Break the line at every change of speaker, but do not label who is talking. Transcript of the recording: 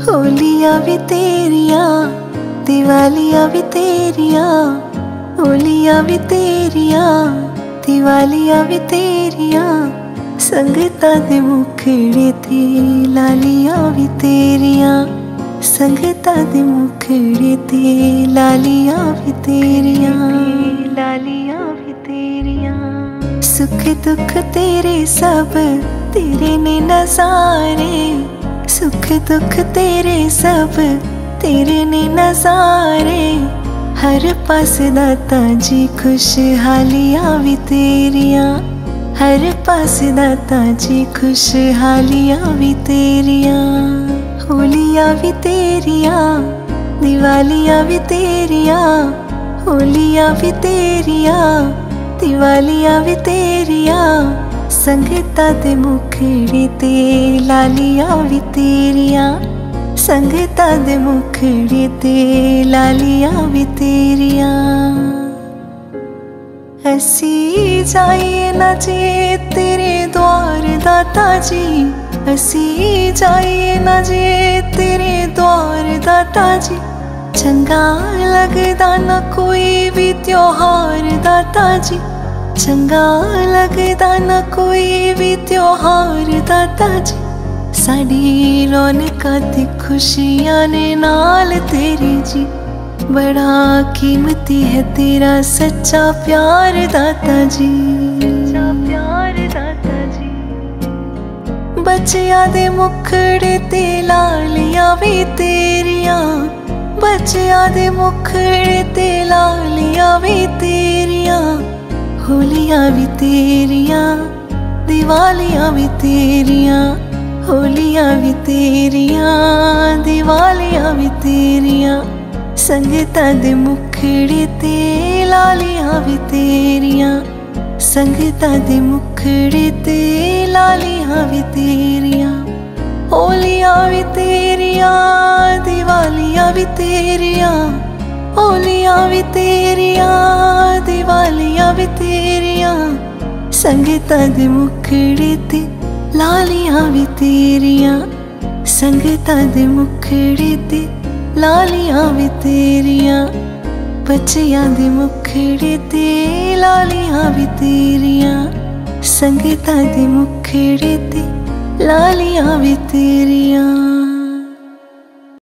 होलियाँ भी तेरिया, दिवालियाँ भी तेरिया, होलियाँ भी तेरिया, दिवालियाँ भी तेरिया, संगता दे मुखड़े ते लालियाँ भी तेरिया, संगता दे मुखड़े ते लालियाँ भी तेरिया, लालियाँ भी तेरिया। सुख दुख तेरे सब, तेरे ने नजारे सुख दुख तेरे सब, तेरे ने नजारे। हर पास दाता जी खुशहालियाँ भी तेरिया। हर पास दाता जी खुशहालियाँ भी तेरिया। होलियाँ भी तेरिया, दिवालियाँ भी तेरिया। होलियाँ भी तेरिया, दिवालियाँ भी तेरिया। ਸੰਗਤਾਂ ਦੇ ਮੁਖੜੇ ਤੇ ਲਾਲੀਆਂ ਵੀ ਤੇਰੀਆਂ ਸੰਗਤਾਂ ਦੇ ਮੁਖੜੇ ਤੇ ਲਾਲੀਆਂ ਵੀ ਤੇਰੀਆਂ ਅਸੀਂ ਜਾਈਏ ਨਾ ਜੇ ਤੇਰੇ ਦਵਾਰ ਦਾਤਾ ਜੀ ਅਸੀਂ ਜਾਈਏ ਨਾ ਜੇ ਤੇਰੇ ਦਵਾਰ ਦਾਤਾ ਜੀ ਚੰਗਾ ਲੱਗਦਾ ਨਾ ਕੋਈ ਵੀ ਤਿਉਹਾਰ ਦਾਤਾ ਜੀ ਚੰਗਾ ਲੱਗਦਾ ਨਾ ਕੋਈ ਵੀ ਤਿਉਹਾਰ ਦਾਤਾ ਜੀ ਸਾਡੀ ਰੌਣਕਾਂ ਤੇ ਖੁਸ਼ੀਆਂ ਨੇ ਨਾਲ ਤੇਰੇ ਜੀ ਬੜਾ ਕੀਮਤੀ ਹੈ ਤੇਰਾ ਸੱਚਾ ਪਿਆਰ ਦਾਤਾ ਜੀ ਸੱਚਾ ਪਿਆਰ ਦਾਤਾ ਜੀ ਬੱਚਿਆਂ ਦੇ ਮੁਖੜੇ ਤੇ ਲਾਲੀਆਂ ਵੀ ਤੇਰੀਆਂ ਬੱਚਿਆਂ ਦੇ ਮੁਖੜੇ ਤੇ ਲਾਲੀਆਂ ਵੀ ਤੇਰੀਆਂ ਹੋਲੀਆਂ ਵੀ ਤੇਰੀਆਂ, ਦੀਵਾਲੀਆਂ ਵੀ ਤੇਰੀਆਂ, ਹੋਲੀਆਂ ਵੀ ਤੇਰੀਆਂ, ਦੀਵਾਲੀਆਂ ਵੀ ਤੇਰੀਆਂ, ਸੰਗਤਾਂ ਦੇ ਮੁਖੜੇ ਤੇ ਲਾਲੀਆਂ ਵੀ ਤੇਰੀਆਂ, ਸੰਗਤਾਂ ਦੇ ਮੁਖੜੇ ਤੇ ਲਾਲੀਆਂ ਵੀ ਤੇਰੀਆਂ, ਹੋਲੀਆਂ ਵੀ ਤੇਰੀਆਂ, ਦੀਵਾਲੀਆਂ ਵੀ ਤੇਰੀਆਂ, ਹੋਲੀਆਂ ਵੀ ਤੇਰੀਆਂ, ਦੀਵਾਲੀਆਂ ਵੀ ਤੇਰੀਆਂ। सङ्गीता दीखीडी ती लाली हविर सङ्गीताखीडी ती लाली हविर बच्छीडी ती लाली हविर सङ्गीताखीडी ती भी तेरियां।